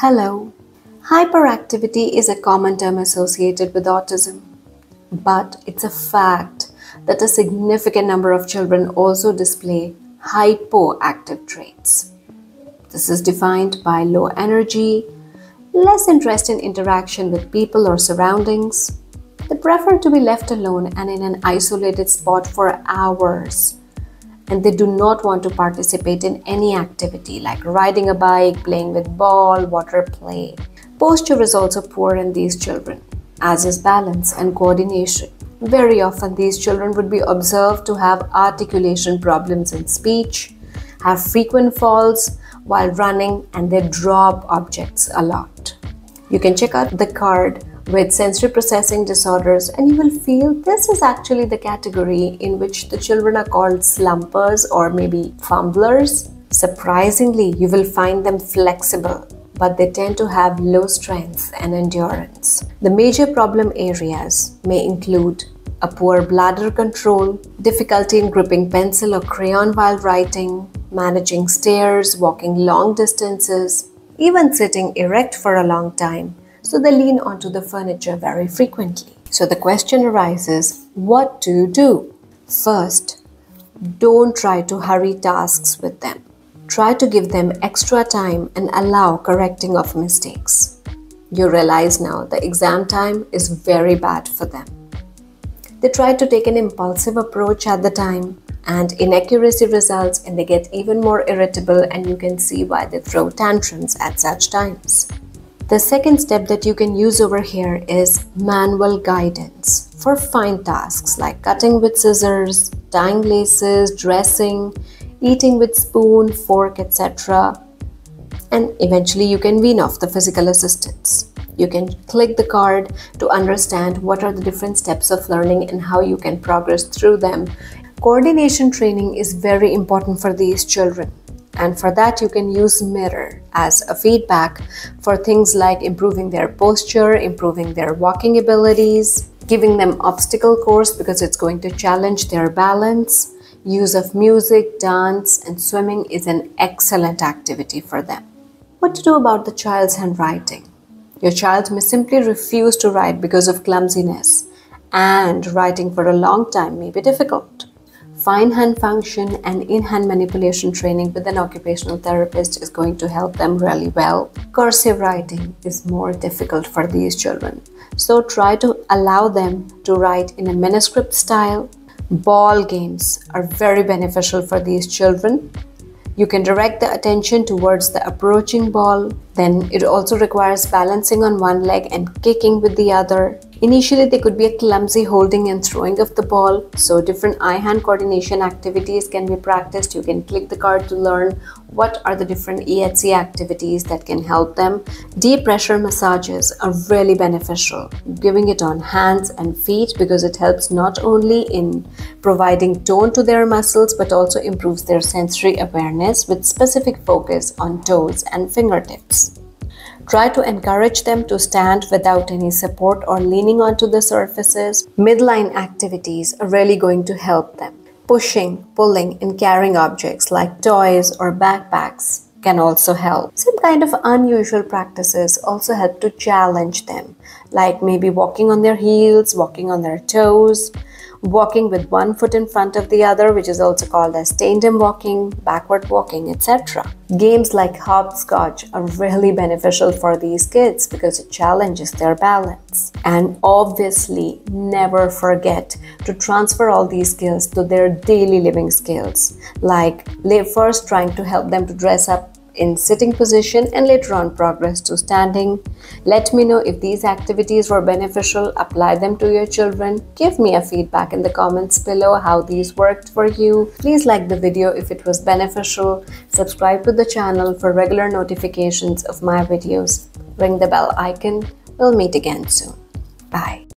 Hello. Hyperactivity is a common term associated with autism, but it's a fact that a significant number of children also display hypoactive traits. This is defined by low energy, less interest in interaction with people or surroundings. They prefer to be left alone and in an isolated spot for hours. And they do not want to participate in any activity like riding a bike, playing with ball, water play. Posture is also poor in these children, as is balance and coordination. Very often, these children would be observed to have articulation problems in speech, have frequent falls while running, and they drop objects a lot. You can check out the card with sensory processing disorders, and you will feel this is actually the category in which the children are called slumpers or maybe fumblers. Surprisingly, you will find them flexible, but they tend to have low strength and endurance. The major problem areas may include a poor bladder control, difficulty in gripping pencil or crayon while writing, managing stairs, walking long distances, even sitting erect for a long time, so they lean onto the furniture very frequently. So the question arises what to do? First, don't try to hurry tasks with them. Try to give them extra time and allow correcting of mistakes. You realize now the exam time is very bad for them. They try to take an impulsive approach at the time and inaccuracy results and they get even more irritable and you can see why they throw tantrums at such times. The second step that you can use over here is manual guidance for fine tasks like cutting with scissors, tying laces, dressing, eating with spoon, fork, etc. And eventually you can wean off the physical assistance. You can click the card to understand what are the different steps of learning and how you can progress through them Coordination training is very important for these children. And for that, you can use mirror as a feedback for things like improving their posture, improving their walking abilities, giving them obstacle course because it's going to challenge their balance. Use of music, dance, and swimming is an excellent activity for them. What to do about the child's handwriting? Your child may simply refuse to write because of clumsiness, and writing for a long time may be difficult. Fine hand function and in hand manipulation training with an occupational therapist is going to help them really well. Cursive writing is more difficult for these children, so try to allow them to write in a manuscript style. Ball games are very beneficial for these children. You can direct the attention towards the approaching ball. Then it also requires balancing on one leg and kicking with the other. Initially, there could be a clumsy holding and throwing of the ball, so different eye-hand coordination activities can be practiced. You can click the card to learn what are the different EHC activities that can help them. Deep pressure massages are really beneficial, giving it on hands and feet because it helps not only in providing tone to their muscles but also improves their sensory awareness with specific focus on toes and fingertips. Try to encourage them to stand without any support or leaning onto the surfaces. Midline activities are really going to help them. Pushing, pulling, and carrying objects like toys or backpacks can also help. Some kind of unusual practices also help to challenge them, like maybe walking on their heels, walking on their toes, walking with one foot in front of the other, which is also called as tandem walking, backward walking, etc. Games like hopscotch are really beneficial for these kids because it challenges their balance. And obviously, never forget to transfer all these skills to their daily living skills, like first trying to help them to dress up in sitting position and later on progress to standing. Let me know if these activities were beneficial. Apply them to your children. Give me a feedback in the comments below how these worked for you. Please like the video if it was beneficial. Subscribe to the channel for regular notifications of my videos. Ring the bell icon. We'll meet again soon. Bye.